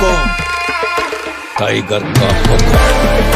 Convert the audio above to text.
हुक्म। टाइगर का होगा